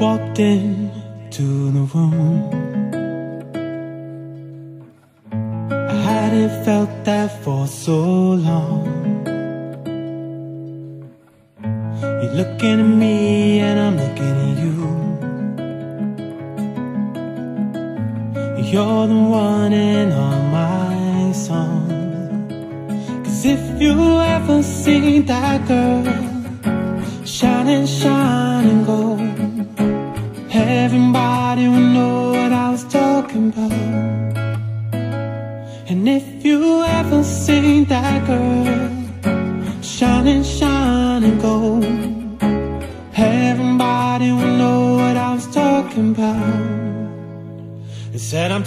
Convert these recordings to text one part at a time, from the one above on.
walked into the room. I hadn't felt that for so long. You're looking at me and I'm looking at you. You're the one in all my songs. Cause if you ever see that girl Shining, shining gold Everybody would know what I was talking about. And if you ever seen that girl Shining, shining gold Everybody would know what I was talking about. Said I'm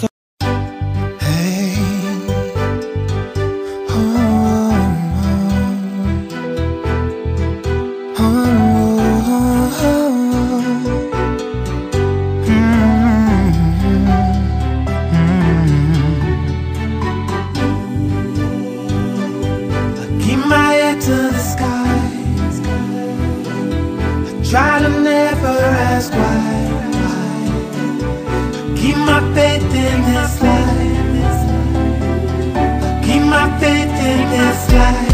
faith in this life. Keep my faith in this life.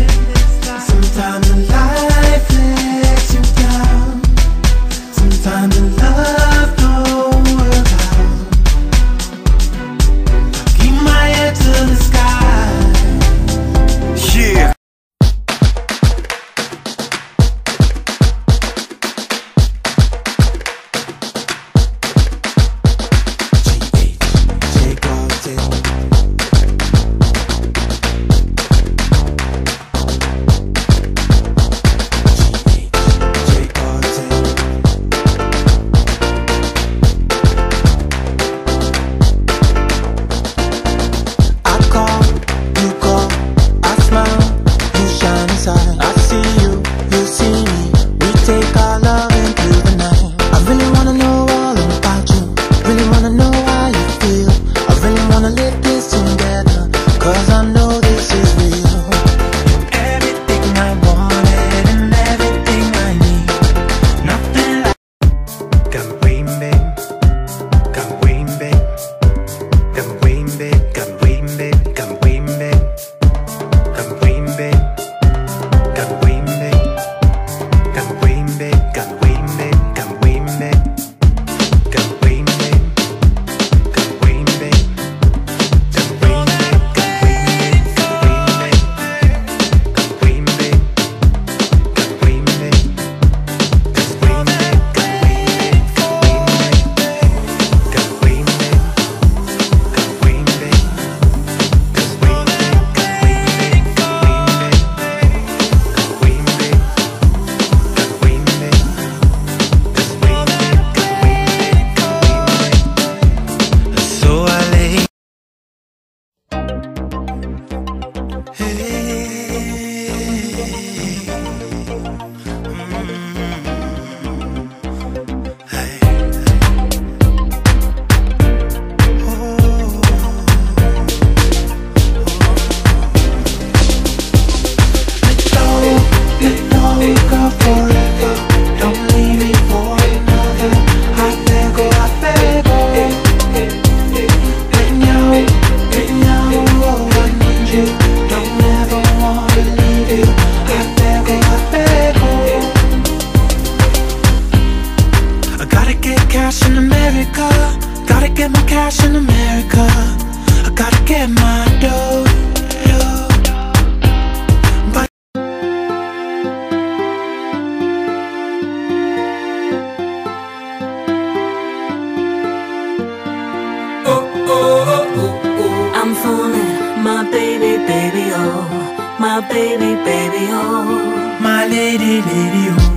Cash in America. I gotta get my dough. I'm fooling my baby, baby, oh, my baby, baby, oh. my lady, lady, oh.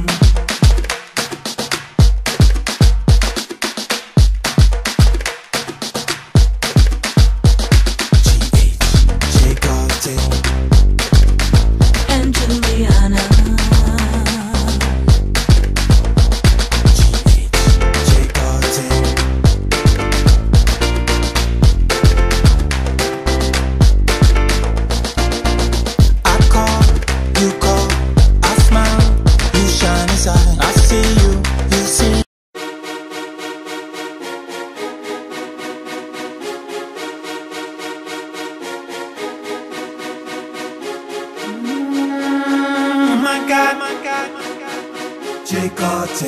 Carter.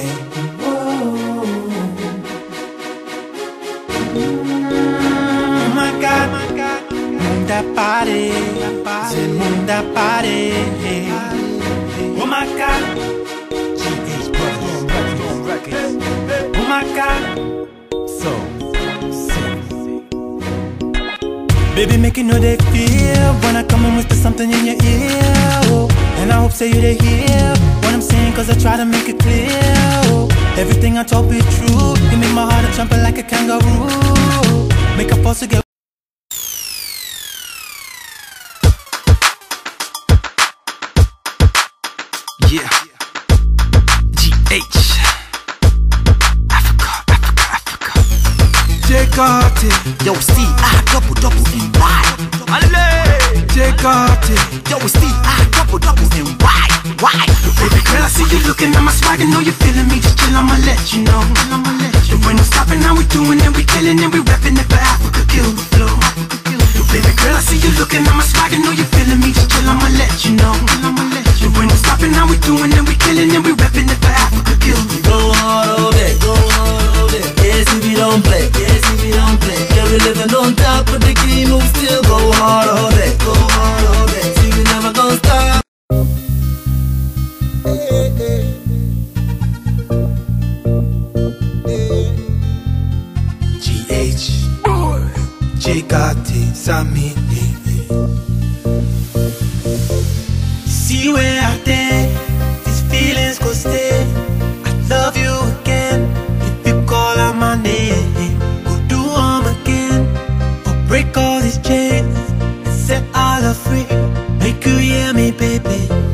Oh my God, my God, body, say move that body. Oh my God, GH Brothers, oh my God, so Baby, make you know they feel when I come and whisper something in your ear. Oh, and I hope say you they hear cause I try to make it clear. Everything I told be true. You make my heart a jumping like a kangaroo. Make a pulse to get. Yeah. GH. Africa, Africa, Africa. Jay Ghartey, Yo, see, I double double in wide. Jay Ghartey. Yo, see, I double double in wide, wide. See you looking at my swag. I know you're feeling me. Just chill, I'ma let you know. Know. When no stopping, now we doing it, we killing it, we rapping it for Africa, kill the flow. Baby girl, I see you looking at my swag. I know you're feeling me. Just chill, I'ma let you know. Know. When no stopping, now we doing it, we killing it, we rapping it for Africa, kill the flow. Go hard all go hard Go stay I love you again. If you call out my name do again. Break all these chains And set free Make you hear me baby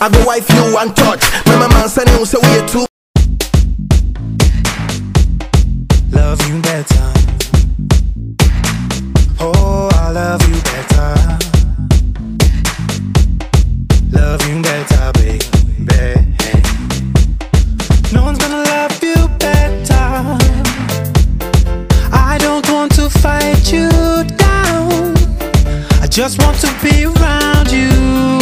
I go wife you one touch. My mama said you say we too. love you better. Oh, I love you better. Love you better, baby. No one's gonna love you better. I don't want to fight you down. I just want to be around you.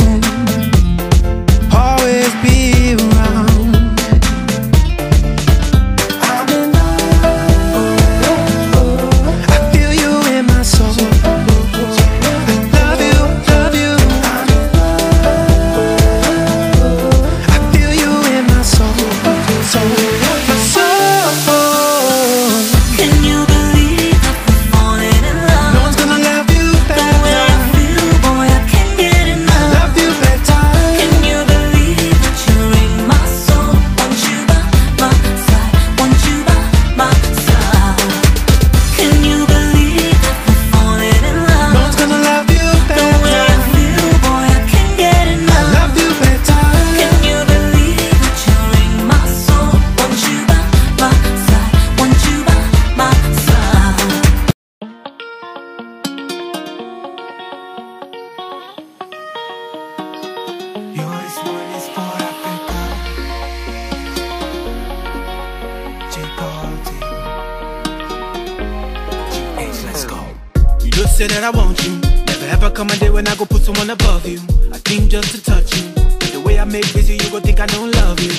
Go put someone above you. I came just to touch you. The way I make busy, you go think I don't love you.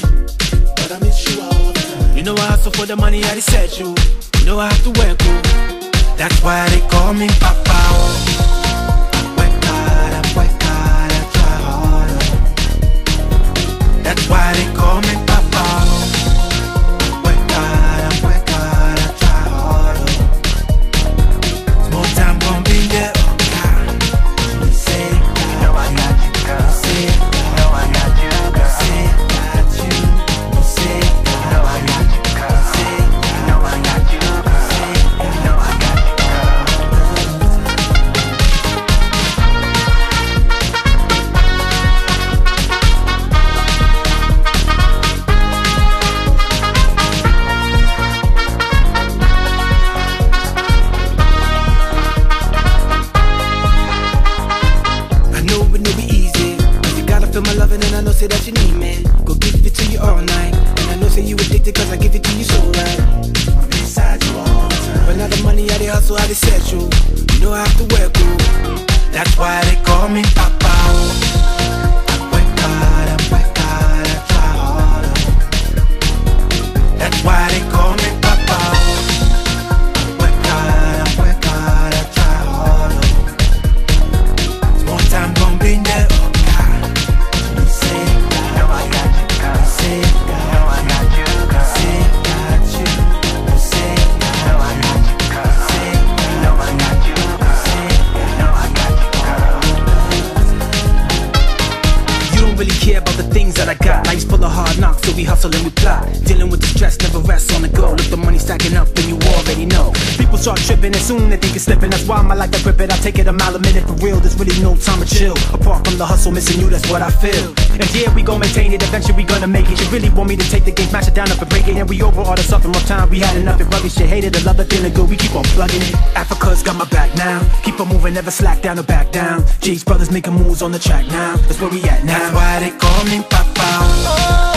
But I miss you all the time. You know I hustle for the money, I set you. You know I have to work, you. That's why they call me Papa. Oh. That's why they call me really care about the things that I got. Life's full of hard knocks, so we hustle and we plot. Dealing with the stress, never rest on the go. Look, the money stacking up, and you already know. People start tripping, and soon they think it's slipping. That's why I like to rip it. I take it a mile a minute for real. There's really no time to chill. Apart from the hustle, missing you, that's what I feel. And yeah, we gon' maintain it. Eventually, we gonna make it. You really want me to take the game, smash it down up and break it. And we over all the suffering, rough time. We had enough of rubbish shit. Hated the love, the feeling good. We keep on plugging it. Africa's got my back now. Keep on moving, never slack down or back down. G's brothers making moves on the track now. That's where we at now. Call me Papa. Oh.